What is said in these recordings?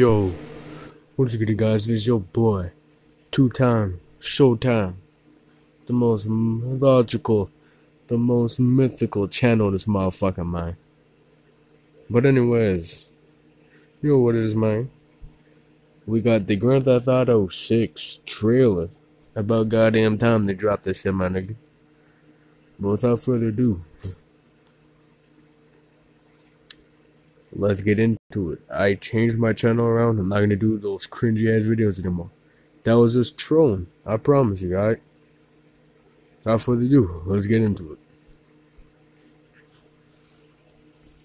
Yo, what's good, guys? This is your boy, two time Showtime, the most logical, the most mythical channel this motherfucking mind. But anyways, know what it is, man. We got the Grand Theft Auto 6 trailer. About goddamn time they drop this shit, my nigga. But without further ado, let's get into it. I changed my channel around. I'm not gonna do those cringy ass videos anymore. That was just trolling. I promise you, alright? Without further ado, let's get into it.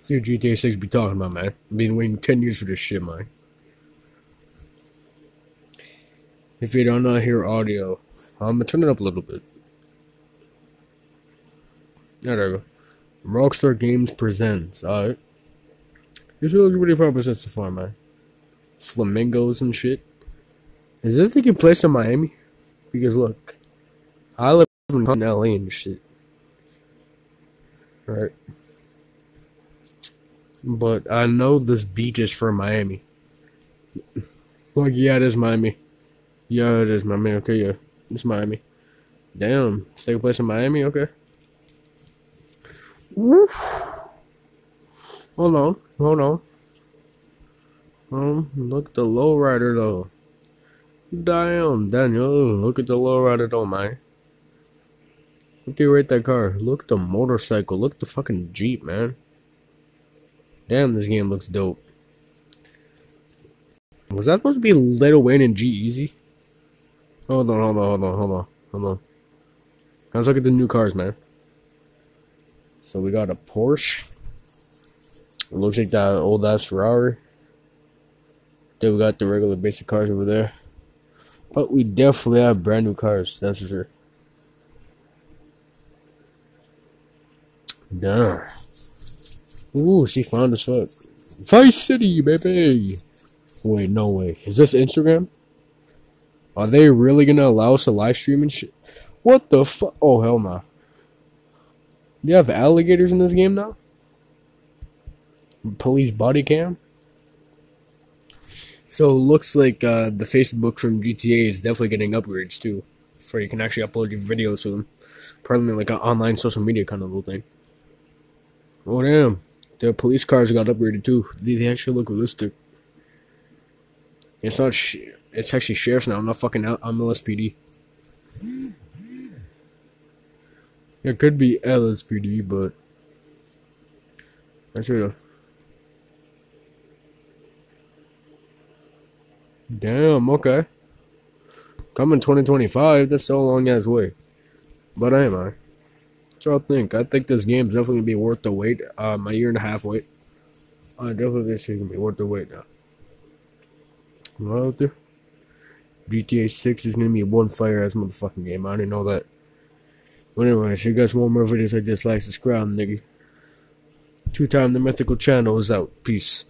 See what GTA 6 be talking about, man. I've been waiting 10 years for this shit, man. If you don't not hear audio, I'm gonna turn it up a little bit. There we go. Rockstar Games presents, alright. This looks pretty promising so far, man. Flamingos and shit. Is this taking place in Miami? Because look, I live in LA and shit. Right. But I know this beach is from Miami. Like, yeah, it is Miami. Yeah, it is Miami. Okay, yeah. It's Miami. Damn. It's place in Miami? Okay. Woo. Hold on. Hold on. Um, look at the lowrider though. Damn, Daniel, look at the lowrider though, man. Look at rate that car. Look at the motorcycle. Look at the fucking Jeep, man. Damn, this game looks dope. Was that supposed to be Lil Wayne and G-Eazy? Hold on, hold on, hold on, hold on, hold on. Let's look at the new cars, man. So we got a Porsche. It looks like that old ass Ferrari. Then we got the regular basic cars over there. But we definitely have brand new cars, that's for sure. Damn. Ooh, she found as fuck. Vice City, baby! Wait, no way. Is this Instagram? Are they really gonna allow us to live stream and shit? What the fuck? Oh, hell no. Nah. Do you have alligators in this game now? Police body cam? So looks like uh, the Facebook from GTA is definitely getting upgrades too, for you can actually upload your videos to them. Probably like an online social media kind of little thing. Oh damn, the police cars got upgraded too. They, actually look realistic. It's not. it's actually sheriffs now. I'm not fucking out. I'm LSPD. It could be LSPD, but that's it. Damn, okay. Coming 2025, that's so long as way. But I am I. What y'all think? I think this game's definitely gonna be worth the wait. Uh, my year and a half wait. I definitely think it's gonna be worth the wait now. Well, out there. GTA 6 is gonna be one fire ass motherfucking game. I didn't know that. But anyway, if you guys want more videos like this, like, subscribe, nigga. Two time the mythical channel is out. Peace.